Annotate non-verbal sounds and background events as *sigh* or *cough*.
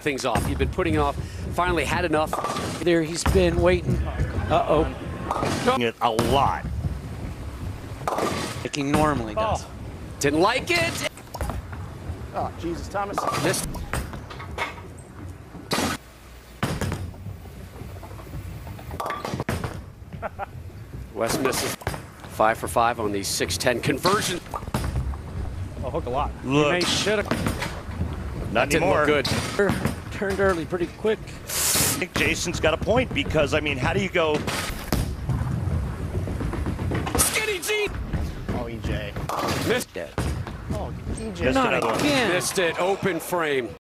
things off. You've been putting it off. Finally had enough. There, he's been waiting. Uh oh. it a lot. Like he normally does. Didn't like it. Oh, Jesus, Thomas. This *laughs* West misses five for five on the 6-10 conversion. Oh, hook a lot. Look, He should have not Didn't anymore. look good. turned early pretty quick. I think Jason's got a point because I mean, how do you go? Skinny G Oh, EJ. missed it. Oh, EJ. Missed Not again. Missed it. Open frame.